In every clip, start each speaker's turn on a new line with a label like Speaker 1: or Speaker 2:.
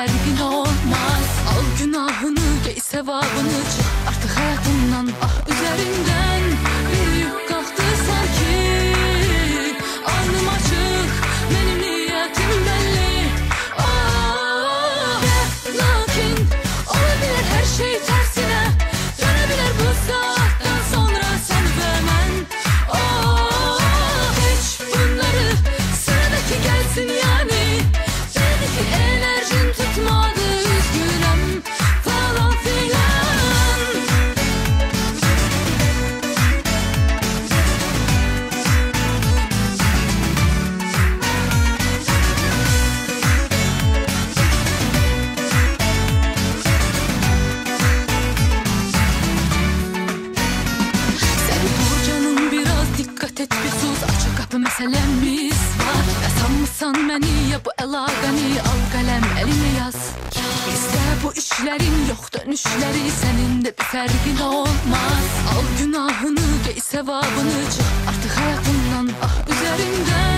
Speaker 1: Sənin də bir fərqin olmaz. Al günahını, gey sevabını sevabını çık Artık hayat bundan ah üzerimden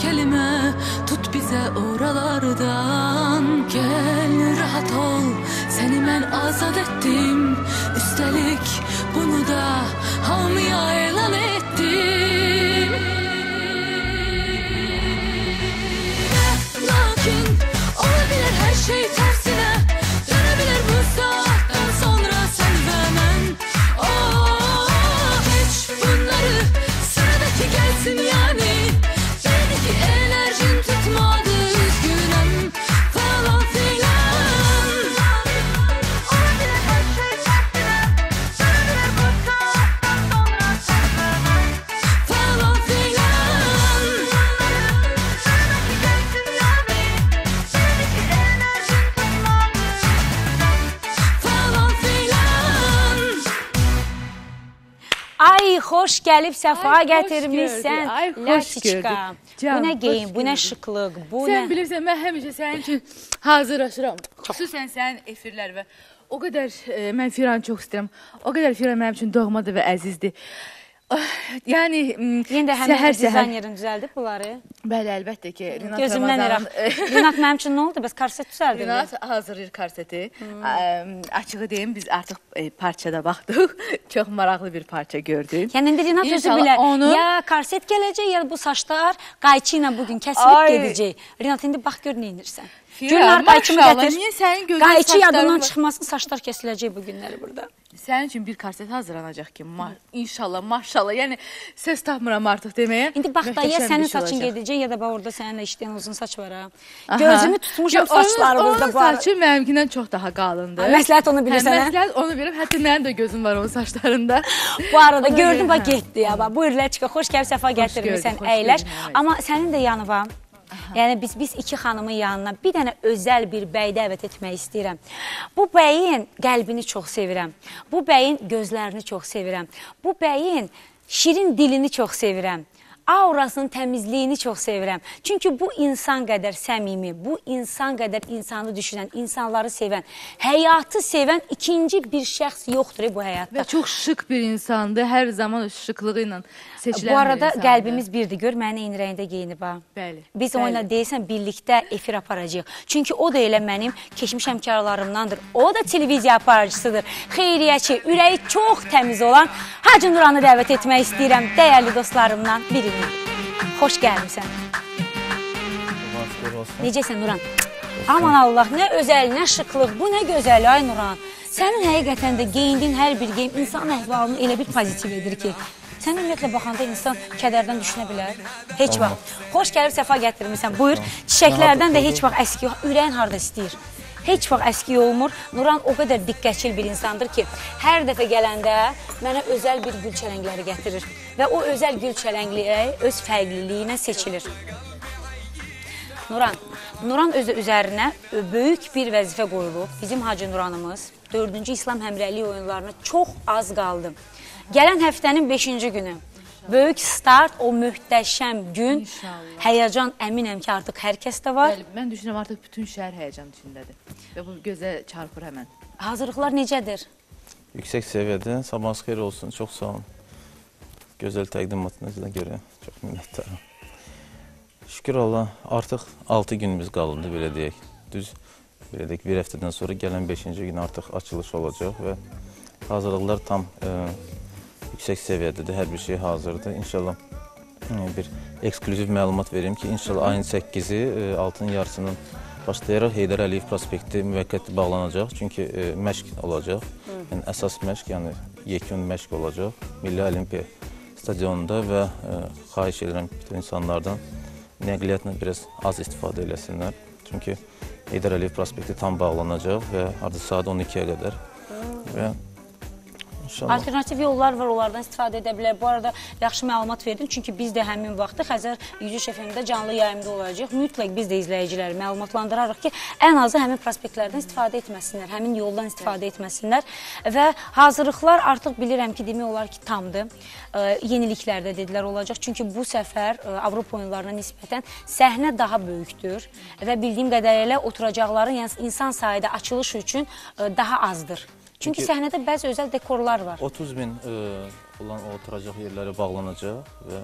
Speaker 1: bir kəlimə tut bizə oralardan. Gəl rahat ol səni mən azad etdim Üstəlik bunu da hamıya elan etdim
Speaker 2: gəlib səfa Laçiçka.
Speaker 3: gördük.
Speaker 2: Bu nə geyim, bu nə şıqlıq, bu
Speaker 3: Sən
Speaker 2: nə?
Speaker 3: bilirsən mən həmişə sənin üçün hazırlaşıram. Xüsusən sənin efirlər və o qədər e, mən Firanı çox istəyirəm. O qədər Firan mənim üçün doğmadır və əzizdir. Yəni
Speaker 2: Yenə də həmin
Speaker 3: səhər-səhər-
Speaker 2: dizaynerin düzəldib bunları.
Speaker 3: Bəli, əlbəttə ki, Rinat
Speaker 2: Gözümdən iraq. Rinat mənim üçün nə oldu? Bəs korset düzəldin.
Speaker 3: Rinat hazırlayır karseti. Ə, Açığı deyim biz artıq e, parçada baxdıq. Çox maraqlı bir parça gördük.
Speaker 2: Yəni indi Rinat özü bilər.
Speaker 3: onu-
Speaker 2: Ya korset gələcək, ya bu saçlar qayçı ilə bu gün kəsilib gedəcək. Rinat indi bax gör nə edirsən. Gülnar qayçımı gətir.
Speaker 3: niyə sənin gözün
Speaker 2: Qayçı yadından çıxmasın, saçlar kəsiləcək bu günləri burada.
Speaker 3: Sənin üçün bir karset hazırlanacaq ki, ma inşallah, maşallah. Yəni söz tapmıram artıq deməyə.
Speaker 2: İndi bax da ya sənin saçın
Speaker 3: olacaq.
Speaker 2: gedəcək ya da bax orada səninlə işləyən uzun saç var ha. Gözümü tutmuşam
Speaker 3: onun-
Speaker 2: saçlarımızda
Speaker 3: onun
Speaker 2: bu ara.
Speaker 3: saçı mənimkindən çox daha qalındır.
Speaker 2: Məsləhət onu bilirsən,
Speaker 3: Hə,
Speaker 2: hə?
Speaker 3: məsləhət onu bilirəm. Hətta mənim də gözüm var onun saçlarında.
Speaker 2: Bu arada
Speaker 3: görə,
Speaker 2: bax getdi ya bax. Buyur Ləçka, xoş gəlib səfa gətirmisən, əyləş. Amma sənin də yanı var. Yəni biz biz iki xanımın yanına bir dənə özəl bir bəy dəvət etmək istəyirəm. Bu bəyin qəlbini çox sevirəm. Bu bəyin gözlərini çox sevirəm. Bu bəyin şirin dilini çox sevirəm. aurasının təmizliyini çox sevirəm. Çünki bu insan qədər səmimi, bu insan qədər insanı düşünən, insanları sevən, həyatı sevən ikinci bir şəxs yoxdur bu həyatda.
Speaker 3: Və çox şık bir insandır. Hər zaman şıklığı ilə seçilən
Speaker 2: Bu arada
Speaker 3: bir
Speaker 2: qəlbimiz birdir. Gör məni eyni rəngdə geyinib ha.
Speaker 3: Bəli,
Speaker 2: Biz
Speaker 3: bəli.
Speaker 2: onunla deyirsən birlikdə efir aparacağıq. Çünki o da elə mənim keçmiş həmkarlarımdandır. O da televiziya aparıcısıdır. Xeyriyyəçi, ürəyi çox təmiz olan Hacı Nuranı dəvət etmək istəyirəm dəyərli dostlarımdan birini. Xoş gəlmisən. Necəsən Nuran? Aman Allah, nə özəl, nə şıqlıq, bu nə gözəl ay Nuran. Sənin həqiqətən də geyindiyin hər bir geyim insan əhvalını elə bir pozitiv edir ki, sən ümumiyyətlə baxanda insan kədərdən düşünə bilər. Heç vaxt. Xoş gəlib səfa gətirmisən. Buyur. Çiçəklərdən də heç vaxt əski yox. Ürəyin harda istəyir. heç vaxt əski olmur. Nuran o qədər diqqətçil bir insandır ki, hər dəfə gələndə mənə özəl bir gül çələngləri gətirir və o özəl gül çələngliyi öz fərqliliyi ilə seçilir. Nuran, Nuran özü üzərinə böyük bir vəzifə qoyulub. Bizim Hacı Nuranımız 4-cü İslam Həmrəylik oyunlarına çox az qaldı. Gələn həftənin 5-ci günü böyük start, o möhtəşəm gün,
Speaker 3: İnşallah.
Speaker 2: həyəcan əminəm ki, artıq hər kəsdə var.
Speaker 3: Bəli, mən düşünürəm artıq bütün şəhər həyəcan içindədir. Və bu gözə çarpır həmən.
Speaker 2: Hazırlıqlar necədir?
Speaker 4: Yüksek seviyede. Sabahınız xeyir olsun. Çok sağ olun. Güzel təqdimatınıza görə çox minnətdaram. Şükür Allah, artıq 6 günümüz qaldı belə deyək. Düz belə deyək, bir həftədən sonra gələn 5-ci gün artıq açılış olacaq və hazırlıqlar tam e, yüksək səviyyədədir. Hər bir şey hazırdır. İnşallah e, bir ekskluziv məlumat verim ki, inşallah ayın 8-i e, altının yarısının başlayaraq Heydər Əliyev prospekti müvəqqəti bağlanacaq. Çünki e, məşq olacaq. Yəni əsas məşq, yəni yekun məşq olacaq Milli Olimpiya stadionunda və e, xahiş edirəm bütün insanlardan nəqliyyatla biraz az istifadə eləsinlər. Çünki Heydər Əliyev prospekti tam bağlanacaq və artıq saat 12-yə qədər və
Speaker 2: Alternativ yollar var, onlardan istifadə edə bilər. Bu arada yaxşı məlumat verdin, çünki biz də həmin vaxtı Xəzər 103 FM-də canlı yayımda olacaq. Mütləq biz də izləyiciləri məlumatlandırarıq ki, ən azı həmin prospektlərdən istifadə etməsinlər, həmin yoldan istifadə etməsinlər və hazırlıqlar artıq bilirəm ki, demək olar ki, tamdır. E, yeniliklər də dedilər olacaq. Çünki bu səfər e, Avropa oyunlarına nisbətən səhnə daha böyükdür və bildiyim qədərilə oturacaqların yəni insan sayı da açılış üçün e, daha azdır. Çünki
Speaker 4: Çünki-
Speaker 2: səhnədə bəzi özəl dekorlar var.
Speaker 4: 30 min e, olan o oturacaq yerləri bağlanacaq və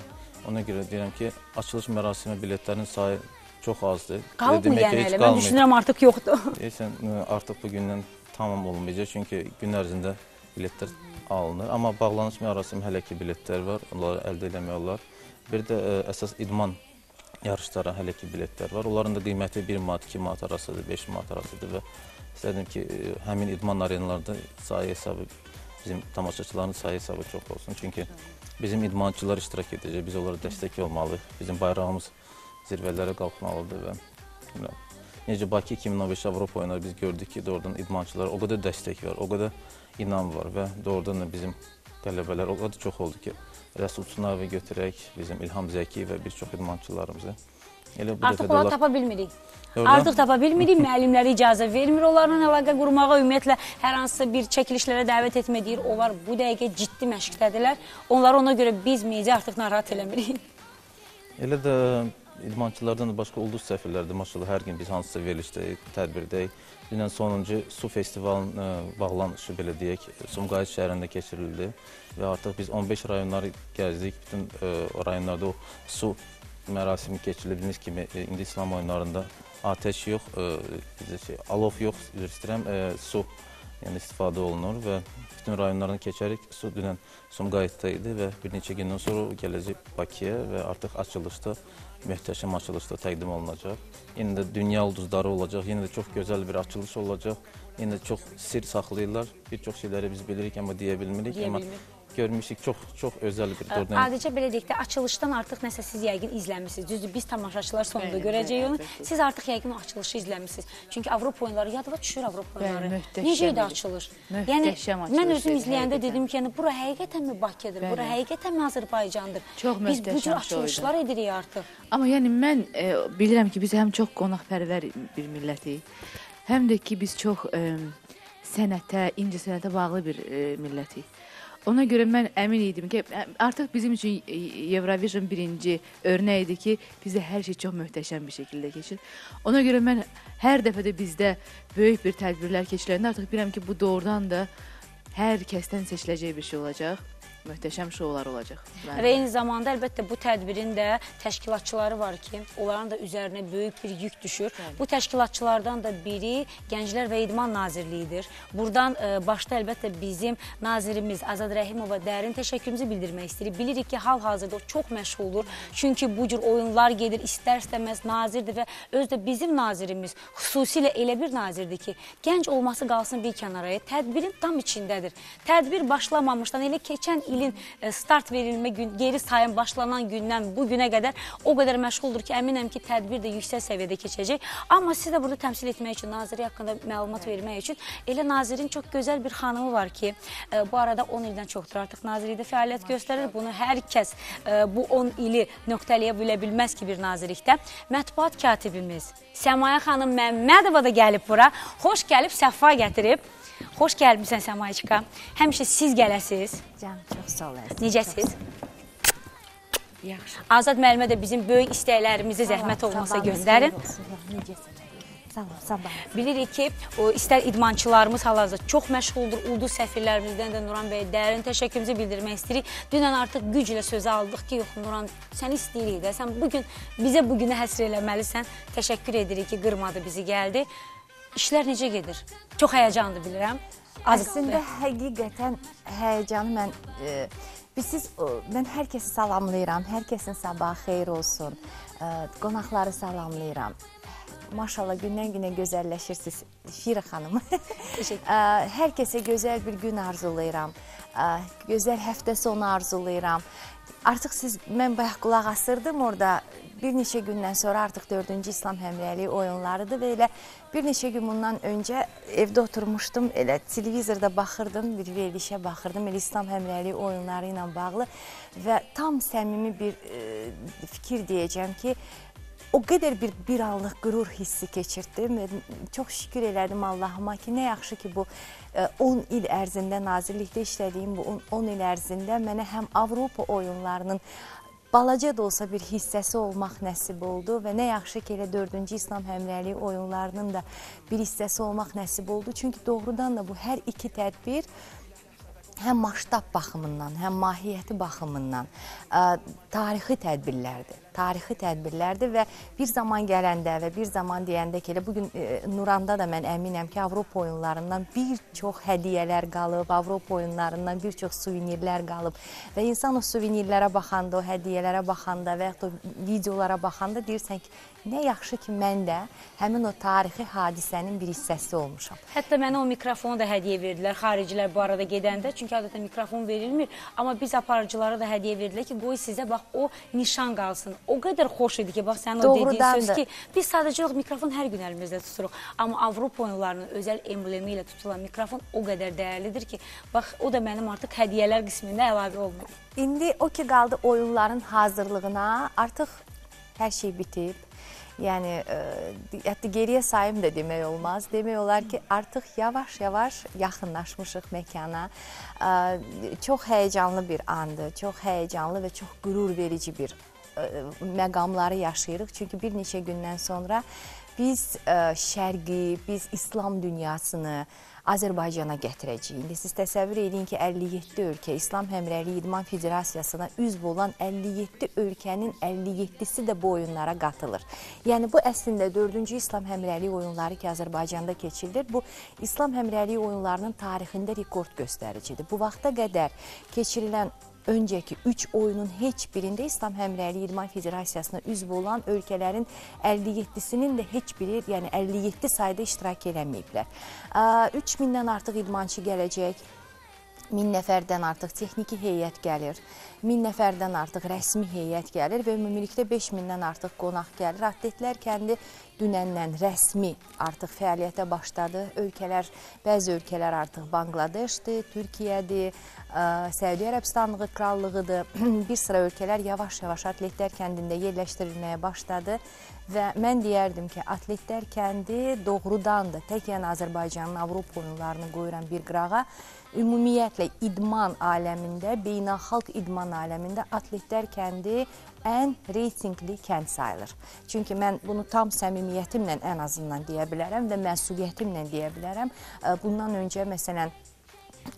Speaker 4: ona görə deyirəm ki, açılış mərasimi biletlərin sayı çox azdır.
Speaker 2: Qalıb mı yəni elə? Mən düşünürəm artıq yoxdur.
Speaker 4: Deyirsən, ə, artıq bu gündən tamam olmayacaq çünki gün ərzində biletlər alınır. Amma bağlanış mərasimi hələ ki biletlər var, onları əldə eləmək olar. Bir də ə, əsas idman yarışlara hələ ki biletlər var. Onların da qiyməti 1 manat, 2 manat arasıdır, 5 manat arasıdır və istədim ki, ə, həmin idman arenalarında sayı hesabı bizim tamaşaçıların sayı hesabı çox olsun. Çünki bizim idmançılar iştirak edəcək, biz onlara dəstək olmalıyıq. Bizim bayrağımız zirvələrə qalxmalıdır və bilmirəm, Necə Bakı 2015 Avropa oyunları biz gördük ki, doğrudan idmançılara o qədər dəstək var, o qədər inam var və doğrudan da bizim tələbələr o qədər çox oldu ki, Rəsul Çunavi götürək, bizim İlham Zəki və bir çox idmançılarımızı. Elə bu
Speaker 2: Artıq onları
Speaker 4: onlar
Speaker 2: tapa bilmirik.
Speaker 4: Doğrudan.
Speaker 2: Artıq tapa bilmirik, müəllimləri icazə vermir onlarla əlaqə qurmağa, ümumiyyətlə hər hansısa bir çəkilişlərə dəvət etmə deyir. Onlar bu dəqiqə ciddi məşqdədirlər. Onları ona görə biz media artıq narahat eləmirik.
Speaker 4: Elə də idmançılardan da başqa ulduz səfirlərdə maşallah hər gün biz hansısa verilişdəyik, tədbirdəyik. Dünən sonuncu su festivalının ə, bağlanışı belə deyək, Sumqayıt şəhərində keçirildi və artıq biz 15 rayonları gəzdik. Bütün ə, o rayonlarda o su mərasimi keçirdiyimiz kimi ə, indi İslam oyunlarında atəş yox, ə, bizə şey, alov yox, üzr istəyirəm, ə, su yəni istifadə olunur və bütün rayonlardan keçərik. Su dünən Sumqayıtda idi və bir neçə gündən sonra gələcək Bakıya və artıq açılışda möhtəşəm açılışda təqdim olunacaq. Yenə də dünya ulduzları olacaq. Yenə də çox gözəl bir açılış olacaq. Yenə də çox sir saxlayırlar. Bir çox şeyləri biz bilirik amma deyə bilmirik.
Speaker 2: Deyə
Speaker 4: amma
Speaker 2: bilmirik.
Speaker 4: Görmüşük çox çox özəl bir dördən.
Speaker 2: Adicə belə deyək də açılışdan artıq nəsə siz yəqin izləmisiniz. Düzdür, biz tamaşaçılar sonunda görəcəyik onu. Siz artıq yəqin o açılışı izləmisiniz. Çünki Avropa oyunları yadıma düşür Avropa oyunları. Necə idi açılış? Yəni mən özüm izləyəndə dedim ki, yəni bura həqiqətənmi Bakıdır? Bura həqiqətənmi Azərbaycandır? Biz bu cür açılışlar edirik artıq.
Speaker 3: Amma yəni mən e, bilirəm ki, biz həm çox qonaqpərvər bir millətik, həm də ki biz çox e, sənətə, incə sənətə bağlı bir e, millətik. Ona görə mən əmin idim ki, artıq bizim üçün Eurovision birinci örnək idi ki, bizdə hər şey çox möhtəşəm bir şəkildə keçir. Ona görə mən hər dəfə də bizdə böyük bir tədbirlər keçiləndə artıq bilirəm ki, bu doğrudan da hər kəsdən seçiləcək bir şey olacaq. Möhtəşəm şoular olacaq.
Speaker 2: Və eyni zamanda əlbəttə bu tədbirin də təşkilatçıları var ki, onların da üzərinə böyük bir yük düşür. Bu təşkilatçılardan da biri Gənclər və İdman Nazirliyidir. Buradan e, başda əlbəttə bizim nazirimiz Azad Rəhimova dərin təşəkkürümüzü bildirmək istəyirik. Bilirik ki, hal-hazırda o çox məşğuldur. Çünki bu cür oyunlar gedir, istər-istəməz nazirdir və öz də bizim nazirimiz xüsusilə elə bir nazirdir ki, gənc olması qalsın bir kənara, tədbirin tam içindədir. Tədbir başlamamışdan elə keçən ilin e, start verilmə gün, geri sayım başlanan gündən bu günə qədər o qədər məşğuldur ki, əminəm ki, tədbir də yüksək səviyyədə keçəcək. Amma siz də burada təmsil etmək üçün, naziri haqqında məlumat vermək üçün elə nazirin çox gözəl bir xanımı var ki, e, bu arada 10 ildən çoxdur artıq nazirlikdə fəaliyyət göstərir. Bunu hər kəs e, bu 10 ili nöqtələyə bilə bilməz ki, bir nazirlikdə. Mətbuat katibimiz Səmaya xanım Məmmədova da gəlib bura. Xoş gəlib, səfa gətirib. Xoş gəlmisən Səmayçika. Həmişə siz gələsiz.
Speaker 5: Can çox sağ olasın.
Speaker 2: Necəsiz?
Speaker 5: Yaxşı.
Speaker 2: Azad müəllimə də bizim böyük istəklərimizi zəhmət olmasa göndərin.
Speaker 5: Sabah.
Speaker 2: Bilirik ki, o istər idmançılarımız hal-hazırda çox məşğuldur. Ulduz səfirlərimizdən də Nuran bəyə dərin təşəkkürümüzü bildirmək istəyirik. Dünən artıq güclə sözə aldıq ki, yox Nuran, səni istəyirik də. Sən bu gün bizə bu günə həsr eləməlisən. Təşəkkür edirik ki, qırmadı bizi, gəldi. İşlər necə gedir? Çox həyəcanlı bilirəm. Az-
Speaker 5: Əslində həqiqətən həyəcanı mən e, biz siz o, mən hər kəsi salamlayıram. Hər kəsin sabahı xeyir olsun. E, qonaqları salamlayıram. Maşallah gündən-günə gözəlləşirsiniz Şira xanım.
Speaker 2: Təşəkkür.
Speaker 5: E, hər kəsə gözəl bir gün arzulayıram. E, Gözəl həftə sonu arzulayıram. Artıq siz mən bayaq qulaq asırdım orada bir neçə gündən sonra artıq 4-cü İslam həmrəyliyi oyunlarıdır və elə bir neçə gün bundan öncə evdə oturmuşdum, elə televizorda baxırdım, bir verilişə baxırdım, elə İslam həmrəyliyi oyunları ilə bağlı və tam səmimi bir e, fikir deyəcəm ki, o qədər bir bir anlıq qürur hissi keçirtdim. və Çox şükür elədim Allahıma ki, nə yaxşı ki bu e, 10 il ərzində nazirlikdə işlədiyim bu 10 10 il ərzində mənə həm Avropa oyunlarının balaca da olsa bir hissəsi olmaq nəsib oldu və nə yaxşı ki elə 4-cü İslam həmrəyliyi oyunlarının da bir hissəsi olmaq nəsib oldu. Çünki doğrudan da bu hər iki tədbir həm maştab baxımından, həm mahiyyəti baxımından ə, tarixi tədbirlərdir. Tarixi tədbirlərdir və bir zaman gələndə və bir zaman deyəndə ki, elə bu gün e, Nuranda da mən əminəm ki, Avropa oyunlarından bir çox hədiyyələr qalıb, Avropa oyunlarından bir çox suvenirlər qalıb və insan o suvenirlərə baxanda, o hədiyyələrə baxanda və ya da o videolara baxanda deyirsən ki, nə yaxşı ki, mən də həmin o tarixi hadisənin bir hissəsi olmuşam.
Speaker 2: Hətta mənə o mikrofonu da hədiyyə verdilər xaricilər bu arada gedəndə. Çünki adətən mikrofon verilmir, amma biz aparıcılara da hədiyyə verdilər ki, qoy sizə bax o nişan qalsın. O qədər xoş idi ki, bax sənin o dediyin söz ki, biz sadəcə yox mikrofon hər gün əlimizdə tuturuq. Amma Avropa oyunlarının özəl emblemi ilə tutulan mikrofon o qədər dəyərlidir ki, bax o da mənim artıq hədiyyələr qismində əlavə olunur.
Speaker 5: İndi o ki qaldı oyunların hazırlığına, artıq hər şey bitib. Yəni e, hətta geriyə sayım da demək olmaz. Demək olar ki, artıq yavaş-yavaş yaxınlaşmışıq məkana. E, Çox həyəcanlı bir andır, çox həyəcanlı və çox qürur verici bir e, məqamları yaşayırıq. Çünki bir neçə gündən sonra biz e, şərqi, biz İslam dünyasını Azərbaycana gətirəcəyik. İndi siz təsəvvür edin ki, 57 ölkə İslam Həmrəyliyi İdman Federasiyasına üzv olan 57 ölkənin 57-si də bu oyunlara qatılır. Yəni bu əslində 4-cü İslam Həmrəyliyi oyunları ki, Azərbaycanda keçirilir. Bu İslam Həmrəyliyi oyunlarının tarixində rekord göstəricidir. Bu vaxta qədər keçirilən öncəki 3 oyunun heç birində İslam Həmrəyliyi İdman Federasiyasına üzv olan ölkələrin 57-sinin də heç biri, yəni 57 sayda iştirak eləməyiblər. 3000-dən artıq idmançı gələcək. 1000 nəfərdən artıq texniki heyət gəlir. 1000 nəfərdən artıq rəsmi heyət gəlir və ümumilikdə 5000-dən artıq qonaq gəlir. Atletlər kəndi dünəndən rəsmi artıq fəaliyyətə başladı. Ölkələr, bəzi ölkələr artıq Banqladeşdir, Türkiyədir, ə, Səudiyyə Ərəbistanlığı krallığıdır. Bir sıra ölkələr yavaş-yavaş atletlər kəndində yerləşdirilməyə başladı və mən deyərdim ki, atletlər kəndi doğrudan da tək yəni Azərbaycanın Avropa oyunlarını qoyuram bir qırağa. Ümumiyyətlə idman aləmində, beynəlxalq idman aləmində atletlər kəndi ən reytinqli kənd sayılır. Çünki mən bunu tam səmimiyyətimlə ən azından deyə bilərəm və məsuliyyətimlə deyə bilərəm. Bundan öncə məsələn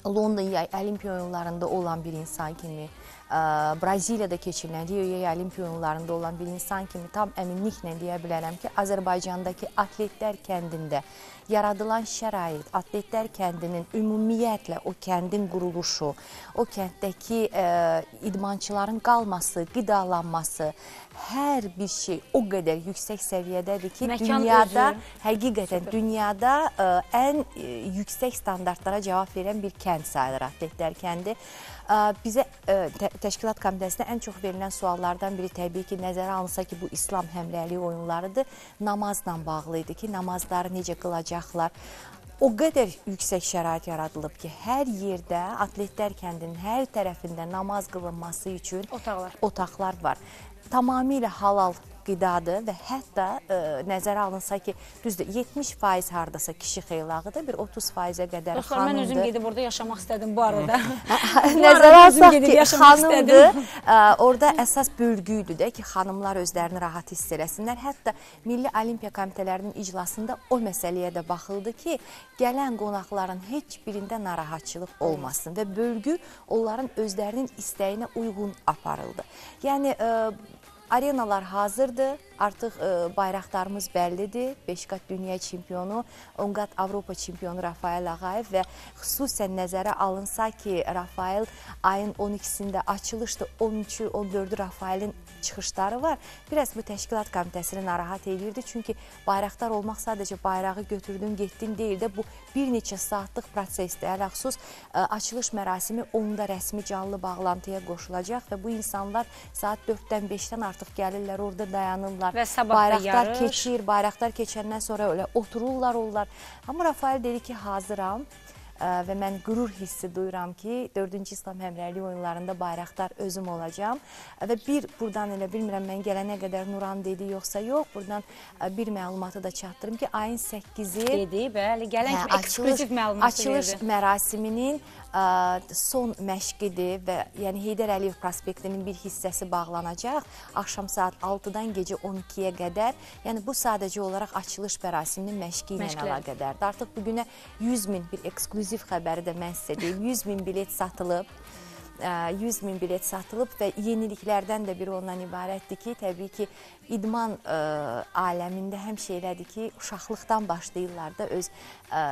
Speaker 5: London yay olimpiya oyunlarında olan bir insan kimi, Braziliyada keçirilən Rio Olimpiya oyunlarında olan bir insan kimi tam əminliklə deyə bilərəm ki, Azərbaycandakı atletlər kəndində yaradılan şərait, atletlər kəndinin ümumiyyətlə o kəndin quruluşu, o kənddəki ə, idmançıların qalması, qidalanması, hər bir şey o qədər yüksək səviyyədədir ki,
Speaker 2: Məkan
Speaker 5: dünyada
Speaker 2: özü.
Speaker 5: həqiqətən dünyada ə, ən ə, yüksək standartlara cavab verən bir kənd sayılır atletlər kəndi. Bizə təşkilat komitəsinə ən çox verilən suallardan biri təbii ki, nəzərə alınsa ki, bu İslam həmrəyliyi oyunlarıdır. Namazla bağlı idi ki, namazları necə qılacaqlar. O qədər yüksək şərait yaradılıb ki, hər yerdə atletlər kəndinin hər tərəfində namaz qılınması üçün
Speaker 2: Otaqlar.
Speaker 5: otaqlar var. Tamamilə halal qidadır və hətta ə, nəzərə alınsa ki, düzdür 70% hardasa kişi xeylağıdır, bir 30%-ə qədər
Speaker 2: Dostlar, mən özüm
Speaker 5: xanımdır.
Speaker 2: gedib orada yaşamaq istədim bu arada.
Speaker 5: Nəzərə alsaq ki, xanımdır. Ə, Orada əsas bölgüydü də ki, xanımlar özlərini rahat hiss eləsinlər. Hətta Milli Olimpiya Komitələrinin iclasında o məsələyə də baxıldı ki, gələn qonaqların heç birində narahatçılıq olmasın və bölgü onların özlərinin istəyinə uyğun aparıldı. Yəni ə, Arenalar hazırdır. Artıq ə, bayraqlarımız bəllidir. 5 qat dünya çempionu, 10 qat Avropa çempionu Rafael Ağayev və xüsusən nəzərə alınsa ki, Rafael ayın 12-sində açılışdı. 13-ü, 14-ü Rafaelin çıxışları var. Biraz bu təşkilat komitəsini narahat edirdi. Çünki bayraqlar olmaq sadəcə bayrağı götürdün, getdin deyil də bu bir neçə saatlıq prosesdir. Ələxsus ə, açılış mərasimi 10-da rəsmi canlı bağlantıya qoşulacaq və bu insanlar saat 4-dən 5-dən artıq gəlirlər, orada dayanırlar.
Speaker 2: Və sabah
Speaker 5: bayraqlar
Speaker 2: yarış.
Speaker 5: keçir, bayraqlar keçəndən sonra elə otururlar onlar. Amma Rafael dedi ki, hazıram və mən qürur hissi duyuram ki, 4-cü İslam Həmrəyliyi oyunlarında bayraqdar özüm olacağam. Və bir buradan elə bilmirəm mən gələnə qədər Nuran dedi yoxsa yox, buradan ə, bir məlumatı da çatdırım ki, ayın 8-i
Speaker 2: Dedi, bəli, gələn
Speaker 5: Hə,
Speaker 2: kimi ekskluziv məlumat
Speaker 5: açılış
Speaker 2: verdi.
Speaker 5: mərasiminin ə, son məşqidir və yəni Heydər Əliyev prospektinin bir hissəsi bağlanacaq. Axşam saat 6-dan gecə 12-yə qədər. Yəni bu sadəcə olaraq açılış mərasiminin məşqi ilə əlaqədardır. Artıq bu günə 100 min bir ekskluziv xəbəri də mən sizə deyim. 100 min bilet satılıb. Ə, 100 min bilet satılıb və yeniliklərdən də biri ondan ibarətdir ki, təbii ki, idman ə, aləmində həmişə elədir ki, uşaqlıqdan başlayırlar da öz ə,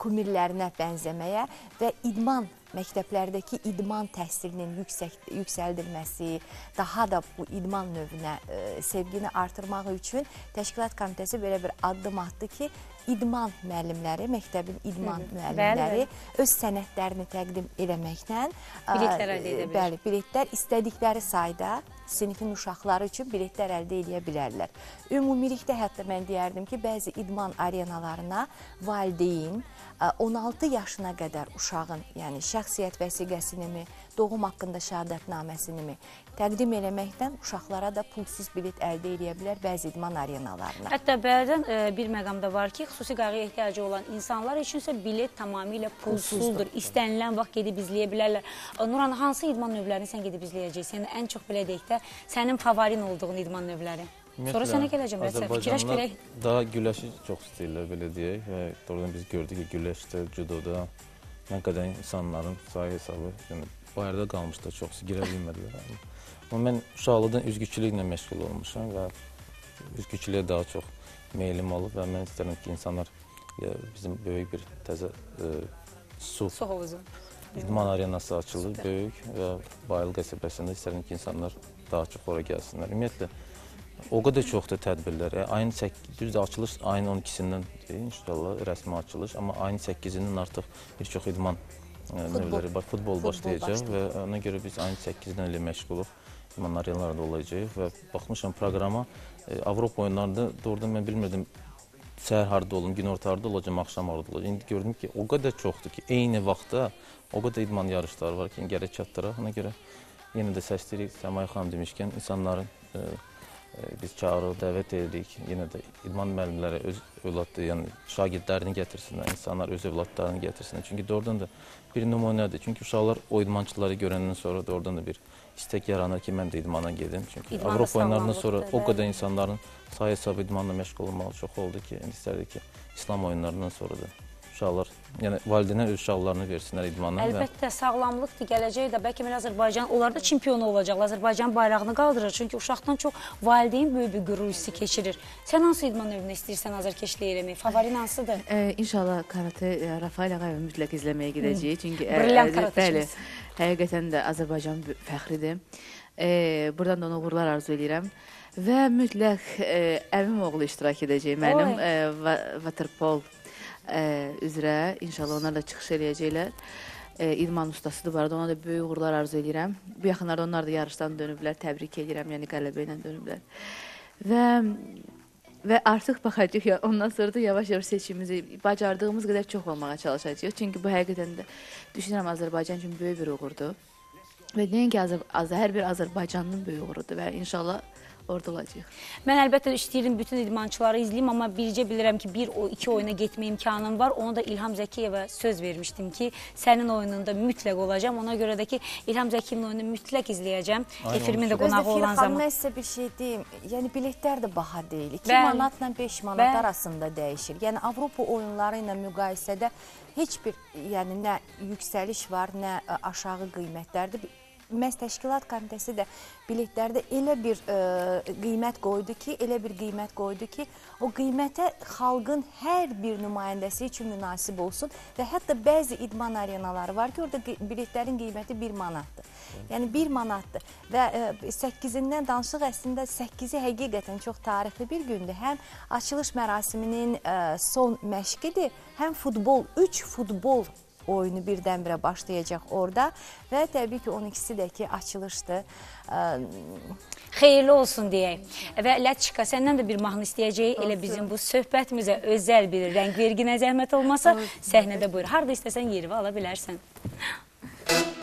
Speaker 5: kumirlərinə bənzəməyə və idman məktəblərdəki idman təhsilinin yüksək yüksəldilməsi, daha da bu idman növünə ə, sevgini artırmaq üçün təşkilat komitəsi belə bir addım atdı ki, idman müəllimləri, məktəbin idman
Speaker 2: Hı,
Speaker 5: müəllimləri
Speaker 2: bəli,
Speaker 5: öz sənədlərini təqdim eləməklə ə,
Speaker 2: Biletlər əldə edə bilər.
Speaker 5: Bəli, biletlər istədikləri sayda sinifin uşaqları üçün biletlər əldə edə bilərlər. Ümumilikdə hətta mən deyərdim ki, bəzi idman arenalarına valideyn ə, 16 yaşına qədər uşağın, yəni şəxsiyyət vəsiqəsini, doğum haqqında şəhadətnaməsini mi təqdim eləməkdən uşaqlara da pulsuz bilet əldə edə bilər bəzi idman arenalarına.
Speaker 2: Hətta bəzən e, bir məqamda var ki, xüsusi qayğıya ehtiyacı olan insanlar üçünsə bilet tamamilə pulsuzdur. İstənilən vaxt gedib izləyə bilərlər. E, Nuran, hansı idman növlərini sən gedib izləyəcəksən? Yəni ən çox belə deyək də, sənin favorin olduğun idman növləri. Sonra sənə gələcəm, Rəsəf. Fikirləş görək.
Speaker 4: daha güləşi çox istəyirlər belə deyək və doğrudan biz gördük ki, güləşdə, judoda nə qədər insanların sayı hesabı, yəni bayırda qalmışlar, çoxsu girə bilmədilər. Amma mən uşaqlıqdan üzgüçülüklə məşğul olmuşam və üzgüçülüyə daha çox meylim olub və mən istərəm ki, insanlar ya, bizim böyük bir təzə e, su
Speaker 2: Su hovuzu.
Speaker 4: İdman arenası açılır böyük və Bayıl qəsəbəsində istərəm ki, insanlar daha çox ora gəlsinlər. Ümumiyyətlə o qədər çoxdur tədbirlər. E, Ayın 8 düzdür açılış ayın 12-sindən inşallah rəsmi açılış, amma ayın 8-dən artıq bir çox idman e, növləri var. Futbol,
Speaker 5: Futbol
Speaker 4: başlayacaq və ona görə biz ayın 8-dən elə məşğuluq. İdman arenalarında olacağıq və baxmışam proqrama e, Avropa oyunlarında doğrudan mən bilmirdim səhər harda olum, günorta harda olacam, axşam harda olacam. İndi gördüm ki, o qədər çoxdur ki, eyni vaxtda o qədər idman yarışları var ki, gərək çatdıraq. Ona görə yenə də səsləyirik Səmay xanım demişkən insanların e, e, biz çağırırıq, dəvət edirik. Yenə də idman müəllimləri öz övladları, yəni şagirdlərini gətirsinlər, insanlar öz övladlarını gətirsinlər. Çünki doğrudan da bir nümunədir. Çünki uşaqlar o idmançıları görəndən sonra doğrudan da bir istək yaranır ki, mən də idmana gedim. Çünki
Speaker 2: İdman da
Speaker 4: Avropa oyunlarından sonra o qədər insanların sayı hesab idmanla məşğul olmağı çox oldu ki, indi istərdik ki, İslam oyunlarından sonra da uşaqlar Yəni valideynlər öz uşaqlarını versinlər idmana və
Speaker 2: Əlbəttə sağlamlıqdır, gələcəkdə bəlkə belə Azərbaycan onlar da çempion olacaqlar. Azərbaycan bayrağını qaldırır. Çünki uşaqdan çox valideyn böyük bir qürur hissi keçirir. Sən hansı idman növünə istəyirsən azarkeşlik eləmək? Favorin hansıdır?
Speaker 3: E, inşallah karate Rafael Ağayev mütləq izləməyə gedəcəyik. Çünki
Speaker 2: Brilliant
Speaker 3: e, bəli, həqiqətən də Azərbaycan fəxridir. E, buradan da ona uğurlar arzu edirəm. Və mütləq e, əmim oğlu iştirak edəcək mənim e, va- e, üzrə. İnşallah onlar da çıxış eləyəcəklər. E, idman ustasıdır bu arada ona da böyük uğurlar arzu edirəm. Bu yaxınlarda onlar da yarışdan dönüblər. Təbrik edirəm. Yəni qələbə ilə dönüblər. Və Və artıq baxacağıq ya ondan sonra da yavaş-yavaş seçimimizi bacardığımız qədər çox olmağa çalışacağıq. Çünki bu həqiqətən də düşünürəm Azərbaycan üçün böyük bir uğurdur. Və nəinki Azər Az hər bir Azərbaycanlının böyük uğurudur və inşallah orada olacağıq.
Speaker 2: Mən əlbəttə istəyirəm bütün idmançıları izləyim, amma bircə bilirəm ki, bir o iki oyuna getmə imkanım var. Onu da İlham Zəkiyevə söz vermişdim ki, sənin oyununda mütləq olacağam. Ona görə də ki, İlham Zəkiyevin oyununu mütləq izləyəcəm. Efirimin də qonağı olan zaman.
Speaker 5: mən sizə bir şey deyim. Yəni biletlər də baha deyil. 2
Speaker 2: Bəli.
Speaker 5: manatla 5 manat
Speaker 2: Bəli.
Speaker 5: arasında dəyişir. Yəni Avropa oyunları ilə müqayisədə heç bir yəni nə yüksəliş var, nə ə, aşağı qiymətlərdir. Məhz təşkilat komitəsi də biletlərdə elə bir ə, qiymət qoydu ki, elə bir qiymət qoydu ki, o qiymətə xalqın hər bir nümayəndəsi üçün münasib olsun və hətta bəzi idman arenaları var ki, orada biletlərin qiyməti 1 manatdır. Yəni 1 manatdır və ə, 8-dən danışıq əslində 8-i həqiqətən çox tarixli bir gündür. Həm açılış mərasiminin ə, son məşqidir, həm futbol, 3 futbol oyunu birdən-birə başlayacaq orada və təbii ki 12-si də ki açılışdır. Ə,
Speaker 2: Xeyirli olsun deyək. Və Ləçika səndən də bir mahnı istəyəcəyik. Elə bizim bu söhbətimizə özəl bir rəng verginə zəhmət olmasa səhnədə buyur. Harda istəsən yeri ala bilərsən.
Speaker 1: Səni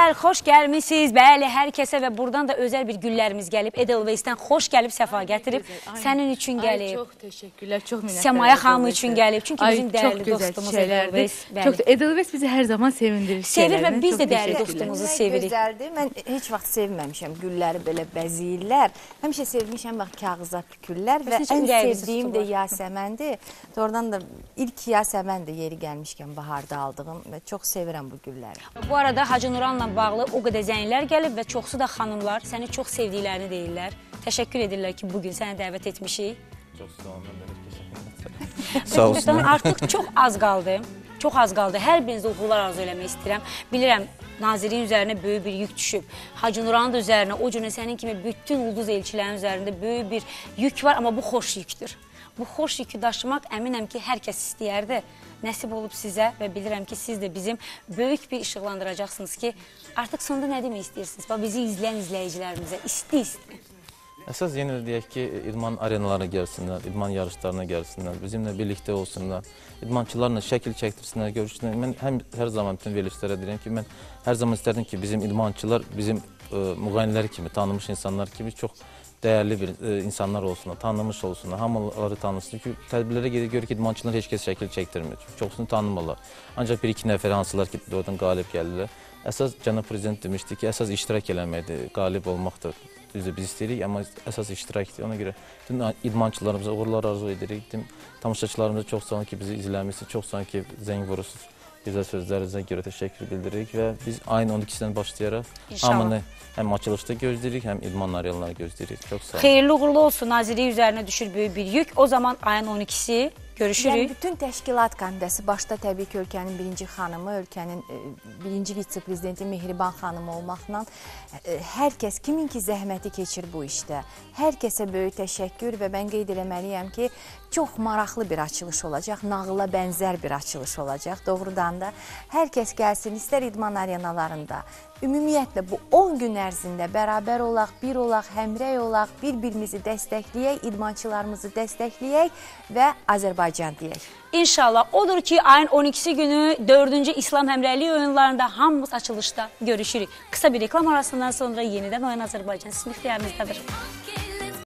Speaker 2: Gəl, xoş gəlmisiniz. Bəli, hər kəsə və buradan da özəl bir güllərimiz gəlib. Edelweisdən xoş gəlib, səfa gətirib. Sənin üçün
Speaker 3: Ay,
Speaker 2: gəlib.
Speaker 3: çox təşəkkürlər, çox minnətdaram.
Speaker 2: Səmaya xanım üçün gəlib. Çünki
Speaker 3: Ay,
Speaker 2: bizim dəyərli
Speaker 3: gözəl
Speaker 2: dostumuz
Speaker 3: çiçəklərdir.
Speaker 2: Edelweis. Bəli.
Speaker 3: Çox Edelweis bizi hər zaman sevindirir.
Speaker 2: Sevir və biz də dəyərli dostumuzu sevirik.
Speaker 5: Gözəldir. Mən heç vaxt sevməmişəm gülləri belə bəziyirlər. Həmişə sevmişəm bax kağıza pükürlər və ən sevdiyim də yasəməndir. Doğrudan da ilk yasəməndir yeri gəlmişkən baharda aldığım və çox sevirəm bu gülləri.
Speaker 2: Bu arada Hacı Nuranla bağlı o qədər zənglər gəlib və çoxsu da xanımlar səni çox sevdiklərini deyirlər. Təşəkkür edirlər ki, bu gün səni dəvət etmişik.
Speaker 4: Çox sağ olun. mən də edirəm. Sağ olsunlar.
Speaker 2: Artıq çox az qaldı. Çox az qaldı. Hər birinizə uğurlar arzu eləmək istəyirəm. Bilirəm Nazirin üzərinə böyük bir yük düşüb. Hacı Nuranın da üzərinə, o cümlə sənin kimi bütün ulduz elçilərinin üzərində böyük bir yük var, amma bu xoş yükdür. Bu xoş yükü daşımaq əminəm ki, hər kəs istəyərdi. Nəsib olub sizə və bilirəm ki, siz də bizim böyük bir işıqlandıracaqsınız ki, artıq sonda nə demək istəyirsiniz? Bax bizi izləyən izləyicilərimizə isti-isti.
Speaker 4: Əsas yenə də deyək ki, idman arenalarına gəlsinlər, idman yarışlarına gəlsinlər, bizimlə birlikdə olsunlar, idmançılarla şəkil çəkdirsinlər, görüşsünlər. Mən həm hər zaman bütün verilişlərə deyirəm ki, mən hər zaman istərdim ki, bizim idmançılar bizim ə, müğənnilər kimi, tanınmış insanlar kimi çox dəyərli bir ə, insanlar olsunlar, tanınmış olsunlar, hamıları tanısın. Çünki tədbirlərə gedir görür ki, idmançılar heç kəs şəkil çəkdirmir. Çoxsunu tanımırlar. Ancaq bir-iki nəfər hansılar ki, oradan qalib gəlirlər. Əsas cənab prezident demişdi ki, əsas iştirak eləməkdir, qalib olmaqdır. Düzdür, biz istəyirik, amma əsas iştirakdır. Ona görə bütün idmançılarımıza uğurlar arzu edirik. Bütün tamaşaçılarımıza çox sağ olun ki, bizi izləmisiniz. Çox sağ olun ki, zəng vurursunuz. Bizə sözlərinizə görə təşəkkür bildiririk və biz ayın 12-sindən başlayaraq
Speaker 2: İnşallah.
Speaker 4: hamını həm açılışda gözləyirik, həm idman arenalarına gözləyirik. Çox sağ olun.
Speaker 2: Xeyirli uğurlu olsun. Naziri üzərinə düşür böyük bir yük. O zaman ayın 12-si görüşürük.
Speaker 5: Yəni bütün təşkilat komitəsi başda təbii ki, ölkənin birinci xanımı, ölkənin e, birinci vitse-prezidenti Mehriban xanım olmaqla e, hər kəs kimin ki zəhməti keçir bu işdə. Hər kəsə böyük təşəkkür və mən qeyd eləməliyəm ki, çox maraqlı bir açılış olacaq, nağıla bənzər bir açılış olacaq. Doğrudan da hər kəs gəlsin, istər idman arenalarında, ümumiyyətlə bu 10 gün ərzində bərabər olaq, bir olaq, həmrəy olaq, bir-birimizi dəstəkləyək, idmançılarımızı dəstəkləyək və Azərbaycan deyək.
Speaker 2: İnşallah odur ki, ayın 12-si günü 4-cü İslam həmrəyliyi oyunlarında hamımız açılışda görüşürük. Qısa bir reklam arasından sonra yenidən Oyun Azərbaycan ixtiyarınızdadır.